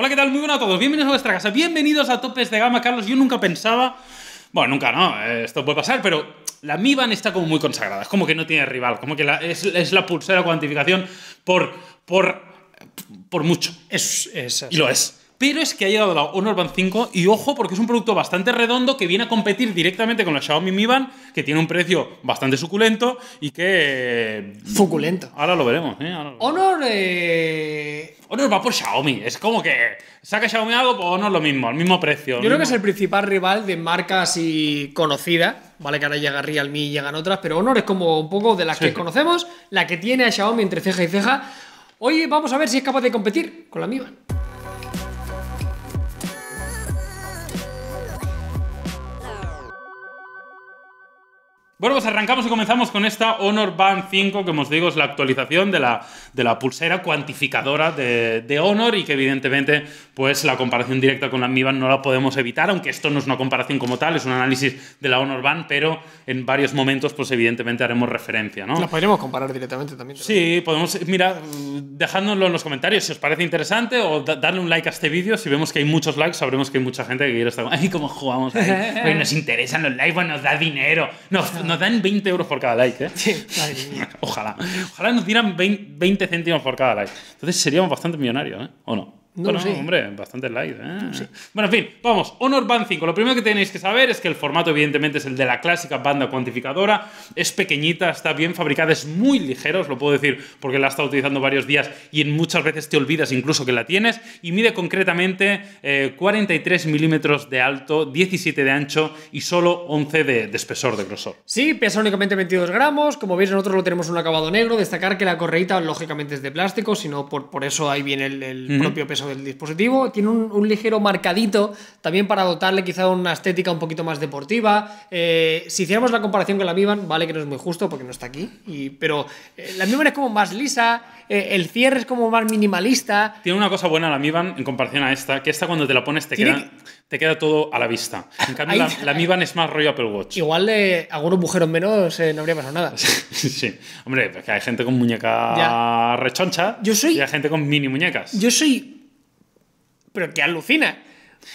Hola, ¿qué tal? Muy buenas a todos. Bienvenidos a vuestra casa. Bienvenidos a Topes de Gama, Carlos. Yo nunca pensaba. Bueno, nunca no, eh, esto puede pasar, pero la Mi Band está como muy consagrada. Es como que no tiene rival. Como que la- es, es la pulsera cuantificación por. por. por mucho. Es, es así. Y lo es. Pero es que ha llegado la Honor Band 5 y ojo porque es un producto bastante redondo que viene a competir directamente con la Xiaomi Mi Band, que tiene un precio bastante suculento y que... Suculento. Ahora lo veremos, ¿eh? Ahora lo- Honor, eh, Honor va por Xiaomi. Es como que saca Xiaomi algo, pues Honor lo mismo, al mismo precio. yo creo que es el principal rival de marcas así conocidas. Vale, que ahora llega Realme y llegan otras, pero Honor es como un poco de las Sí. que conocemos, la que tiene a Xiaomi entre ceja y ceja. Hoy vamos a ver si es capaz de competir con la Mi Band. Bueno, pues arrancamos y comenzamos con esta Honor Band 5, que como os digo es la actualización de la, de la pulsera cuantificadora de, de Honor y que evidentemente pues la comparación directa con la Mi Band no la podemos evitar, aunque esto no es una comparación como tal, es un análisis de la Honor Band, pero en varios momentos pues evidentemente haremos referencia, ¿no? Las podríamos comparar directamente también. Sí, podemos, mira, dejádnoslo en los comentarios si os parece interesante o da- darle un like a este vídeo. Si vemos que hay muchos likes, sabremos que hay mucha gente que quiere estar. ¡Ay, cómo jugamos! ahí! Pues nos interesan los likes, pues nos da dinero. Nos, nos dan 20 euros por cada like, ¿eh? Sí. Ojalá. Ojalá nos dieran 20, 20 céntimos por cada like. Entonces seríamos bastante millonarios, ¿eh? ¿O no? No bueno, sé. hombre, bastantes likes, ¿eh? Bueno, en fin, vamos. Honor Band 5. Lo primero que tenéis que saber es que el formato, evidentemente, es el de la clásica banda cuantificadora. Es pequeñita, está bien fabricada, es muy ligera, os lo puedo decir porque la he estado utilizando varios días y en muchas veces te olvidas incluso que la tienes. Y mide concretamente eh, 43 milímetros de alto, 17 de ancho y solo 11 de, de espesor, de grosor. Sí, pesa únicamente 22 gramos. Como veis, nosotros lo tenemos un acabado negro. Destacar que la correíta, lógicamente, es de plástico, sino por, por eso ahí viene el, el propio peso del dispositivo. Tiene un, un ligero marcadito, también para dotarle quizá una estética un poquito más deportiva. Eh, si hiciéramos la comparación con la Mi Band, vale que no es muy justo porque no está aquí, y, pero eh, la Mi Band es como más lisa, eh, el cierre es como más minimalista. Tiene una cosa buena la Mi Band en comparación a esta, que esta cuando te la pones te, queda, te queda todo a la vista. En cambio, Ahí- la, la Mi Band es más rollo Apple Watch. Igual de algunos agujeros menos no habría pasado nada. sí, hombre, es que hay gente con muñeca Ya. rechoncha Yo soy- y hay gente con mini muñecas. Yo soy... Pero que alucina.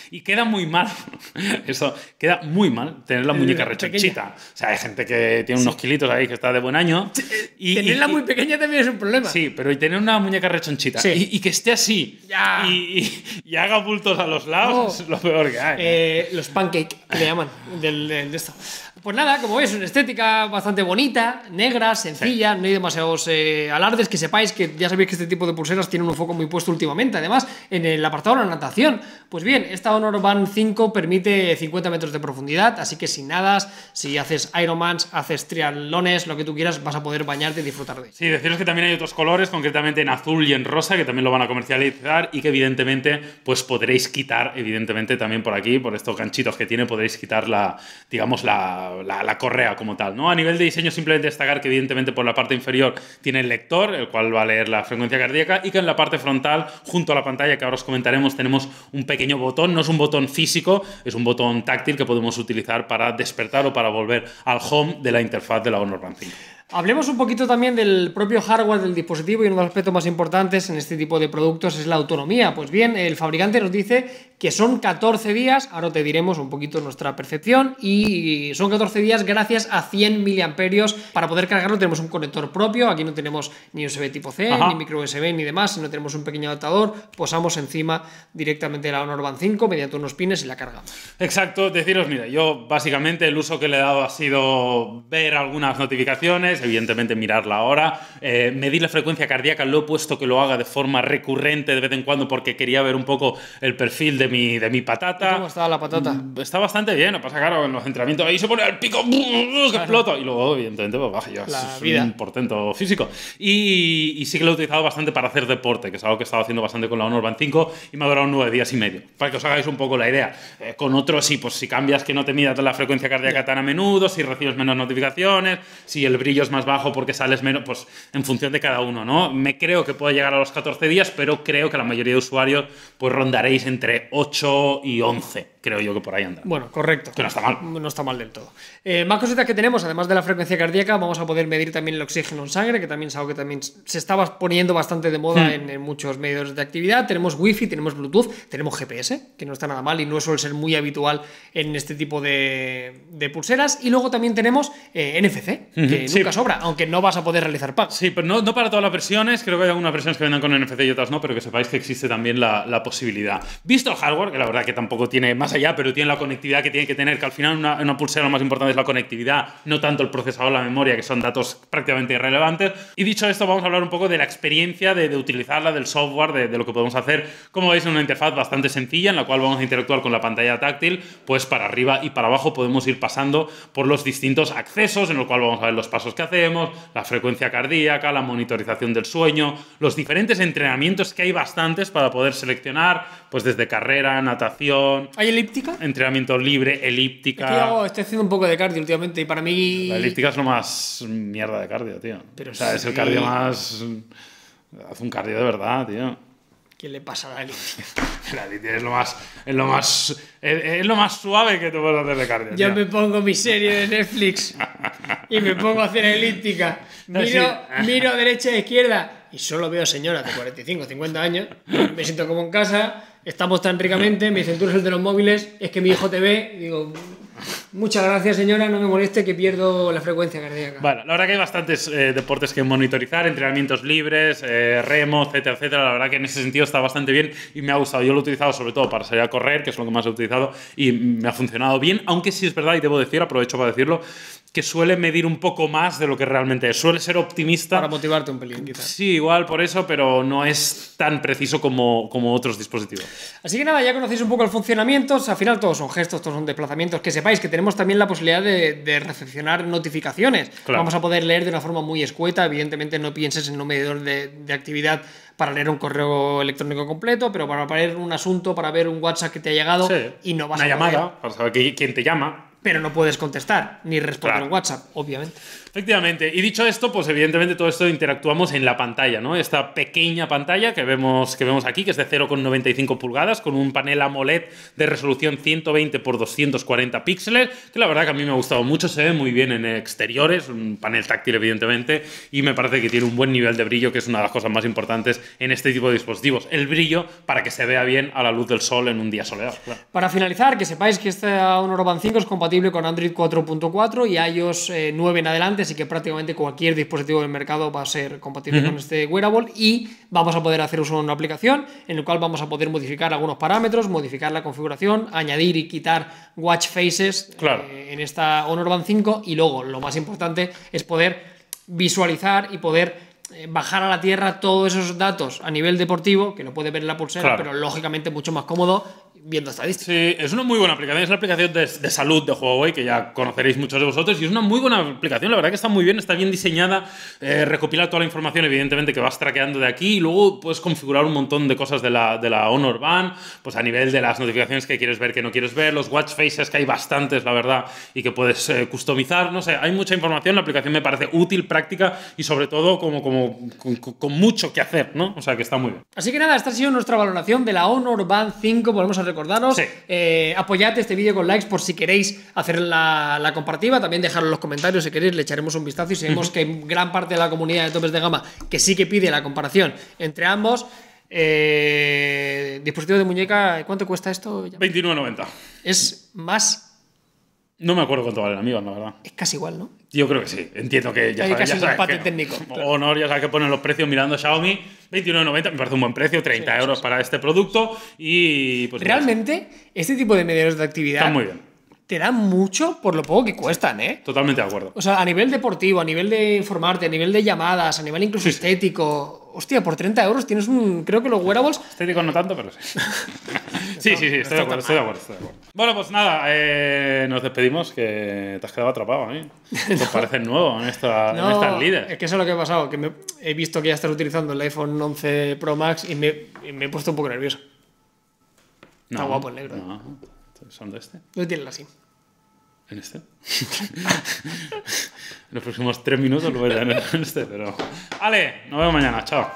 Y queda muy mal, eso, queda muy mal tener la Eh, muñeca rechonchita. O sea, hay gente que tiene unos kilitos ahí que está de buen año. Y, Tenerla y- muy pequeña también es un problema. Sí, pero y tener una muñeca rechonchita Sí. y, y que esté así Ya. y, haga bultos a los lados es lo peor que hay. Eh, los pancake, que le llaman, del, del- de esto. Pues nada, como veis, una estética bastante bonita, negra, sencilla, no hay demasiados eh, alardes, que sepáis que ya sabéis que este tipo de pulseras tienen un foco muy puesto últimamente, además, en el apartado de la natación. Pues bien, esta Honor Band 5 permite 50 metros de profundidad, así que si nadas, si haces Ironmans, haces triatlones, lo que tú quieras, vas a poder bañarte y disfrutar de ello. Sí, deciros que también hay otros colores, concretamente en azul y en rosa, que también lo van a comercializar y que evidentemente pues podréis quitar, evidentemente también por aquí, por estos ganchitos que tiene, podréis quitar la, digamos, la, la- correa como tal, ¿no? A nivel de diseño simplemente destacar que evidentemente por la parte inferior tiene el lector, el cual va a leer la frecuencia cardíaca y que en la parte frontal, junto a la pantalla que ahora os comentaremos, tenemos un pequeño botón, no es un botón físico, es un botón táctil que podemos utilizar para despertar o para volver al home de la interfaz de la Honor Band 5. Hablemos un poquito también del propio hardware del dispositivo y uno de los aspectos más importantes en este tipo de productos es la autonomía. Pues bien, el fabricante nos dice que son 14 días, ahora te diremos un poquito nuestra percepción, y son 14 días gracias a 100 miliamperios. Para poder cargarlo tenemos un conector propio, aquí no tenemos ni USB tipo C, Ajá. ni micro USB, ni demás, sino tenemos un pequeño adaptador, posamos encima directamente la Honor Band 5 mediante unos pines y la cargamos. Exacto, deciros, mira, yo básicamente el uso que le he dado ha sido ver algunas notificaciones, evidentemente mirar la hora, eh, medir la frecuencia cardíaca, lo he puesto que lo haga de forma recurrente de vez en cuando porque quería ver un poco el perfil de mi, de mi patata. ¿Cómo está la patata? Está bastante bien, pasa claro, en los entrenamientos ahí se pone al pico, que explota, y luego evidentemente pues baja ya, La es vida. un portento físico. Y, y sí que lo he utilizado bastante para hacer deporte, que es algo que he estado haciendo bastante con la Honor Band 5 y me ha durado nueve días y medio, para que os hagáis un poco la idea. Eh, con otros sí, pues si cambias que no te midas la frecuencia cardíaca tan a menudo, si recibes menos notificaciones, si el brillo es más bajo porque sales menos, pues en función de cada uno, ¿no? Me creo que puede llegar a los 14 días, pero creo que la mayoría de usuarios pues rondaréis entre 8 y 11. Creo yo que por ahí anda. Bueno, correcto. Que no está mal. No está mal del todo. Eh, más cositas que tenemos, además de la frecuencia cardíaca, vamos a poder medir también el oxígeno en sangre, que también es algo que también se estaba poniendo bastante de moda Hmm. en, en muchos medios de actividad. Tenemos Wi-Fi, tenemos Bluetooth, tenemos GPS, que no está nada mal y no suele ser muy habitual en este tipo de, de pulseras. Y luego también tenemos eh, NFC, que Sí. nunca sobra, aunque no vas a poder realizar pagos. Sí, pero no, no para todas las versiones, creo que hay algunas versiones que vendan con NFC y otras no, pero que sepáis que existe también la, la posibilidad. Visto el hardware, que la verdad que tampoco tiene más allá, pero tiene la conectividad que tiene que tener, que al final una, una pulsera lo más importante es la conectividad, no tanto el procesador, la memoria, que son datos prácticamente irrelevantes. Y dicho esto, vamos a hablar un poco de la experiencia de, de utilizarla, del software, de, de lo que podemos hacer. Como veis, en una interfaz bastante sencilla, en la cual vamos a interactuar con la pantalla táctil, pues para arriba y para abajo podemos ir pasando por los distintos accesos, en el cual vamos a ver los pasos que hacemos, la frecuencia cardíaca, la monitorización del sueño, los diferentes entrenamientos que hay bastantes para poder seleccionar, pues desde carrera, natación, ¿Hay elíptica? entrenamiento libre, Es que yo elíptica. hago- estoy haciendo un poco de cardio últimamente y para mí. La elíptica es lo más mierda de cardio, tío. Pero o sea, es el cardio más. Haz un cardio de verdad, tío. ¿Qué le pasa a la elíptica? La elíptica es lo más. Es lo más. Es, es lo más suave que tú puedes hacer de cardio. Yo tío. me pongo mi serie de Netflix y me pongo a hacer elíptica. Miro, Sí. miro a derecha e izquierda y solo veo señoras de 45, 50 años. Me siento como en casa, estamos tan ricamente, me dicen tú el de los móviles, es que mi hijo te ve. Digo, muchas gracias señora, no me moleste que pierdo la frecuencia cardíaca. Bueno, la verdad que hay bastantes eh, deportes que monitorizar, entrenamientos libres, eh, remo, etcétera, etcétera. La verdad que en ese sentido está bastante bien y me ha gustado. Yo lo he utilizado sobre todo para salir a correr, que es lo que más he utilizado, y me ha funcionado bien. Aunque sí es verdad, y debo decir, aprovecho para decirlo, que suele medir un poco más de lo que realmente es. Suele ser optimista. Para motivarte un pelín, quizás. Sí, igual por eso, pero no es tan preciso como, como otros dispositivos. Así que nada, ya conocéis un poco el funcionamiento. Al final todos son gestos, todos son desplazamientos. Que sepáis que tenemos también la posibilidad de, de recepcionar notificaciones. Claro. Vamos a poder leer de una forma muy escueta. Evidentemente no pienses en un medidor de, de actividad para leer un correo electrónico completo, pero para ver un asunto, para ver un WhatsApp que te ha llegado Sí. y no vas Una a llamada, para saber qui- quién te llama. Pero no puedes contestar ni responder Claro. en WhatsApp, obviamente. Efectivamente. Y dicho esto, pues evidentemente todo esto interactuamos en la pantalla, ¿no? Esta pequeña pantalla que vemos, que vemos aquí, que es de 0,95 pulgadas, con un panel AMOLED de resolución 120 x 240 píxeles, que la verdad que a mí me ha gustado mucho, se ve muy bien en exteriores, un panel táctil evidentemente, y me parece que tiene un buen nivel de brillo, que es una de las cosas más importantes en este tipo de dispositivos. El brillo para que se vea bien a la luz del sol en un día soleado. claro. Para finalizar, que sepáis que esta Honor Band 5 es compatible con Android 4.4 y iOS eh, 9 en adelante, así que prácticamente cualquier dispositivo del mercado va a ser compatible con este wearable y vamos a poder hacer uso de una aplicación en la cual vamos a poder modificar algunos parámetros, modificar la configuración, añadir y quitar watch faces Claro. eh, en esta Honor Band 5 y luego lo más importante es poder visualizar y poder eh, bajar a la tierra todos esos datos a nivel deportivo, que lo puede ver en la pulsera, Claro. pero lógicamente mucho más cómodo viendo estadísticas. Sí, es una muy buena aplicación. Es la aplicación de, de salud de Huawei, que ya conoceréis muchos de vosotros. Y es una muy buena aplicación. La verdad que está muy bien, está bien diseñada. eh, recopila toda la información, evidentemente, que vas traqueando de aquí. Y luego puedes configurar un montón de cosas de la, de la Honor Band. Pues a nivel de las notificaciones que quieres ver, que no quieres ver. Los watch faces, que hay bastantes, la verdad. Y que puedes eh, customizar. No sé, hay mucha información. La aplicación me parece útil, práctica y sobre todo como, como con, con- mucho que hacer, ¿no? O sea, que está muy bien. Así que nada, esta ha sido nuestra valoración de la Honor Band 5. Volvemos a recordaros. Sí. Eh, apoyad este vídeo con likes por si queréis hacer la, la comparativa. También dejadlo en los comentarios si queréis, le echaremos un vistazo. Y si vemos que gran parte de la comunidad de topes de gama que sí que pide la comparación entre ambos. eh, dispositivo de muñeca, ¿cuánto cuesta esto? 29.90. Es más, No me acuerdo cuánto vale el amigo, la verdad. es casi igual, ¿no? Yo creo que sí. Entiendo que ya Hay sabes, casi ya un sabes empate que- técnico, claro. Honor, ya sabes que ponen los precios mirando Xiaomi. 29.90, me parece un buen precio, 30 euros para este producto. Y pues. Realmente, este tipo de medidores de actividad Está muy bien. te dan mucho por lo poco que cuestan, ¿eh? Totalmente de acuerdo. O sea, a nivel deportivo, a nivel de informarte, a nivel de llamadas, a nivel incluso Sí, sí. estético. Hostia, por 30 euros tienes un. Creo que los wearables. Estético no tanto, pero sí. sí, sí, sí, estoy de acuerdo, estoy de acuerdo, estoy de acuerdo. Bueno, pues nada, eh, nos despedimos, que te has quedado atrapado ahí. Te parece nuevo en, esta, en estas es líderes. que eso es lo que ha pasado, que me- he visto que ya estás utilizando el iPhone 11 Pro Max y me, y me he puesto un poco nervioso. Está guapo el negro, ¿eh? No, son de este. No tiene así. ¿En este? en los próximos tres minutos lo voy a tener en este, pero. Vale, nos vemos mañana, chao.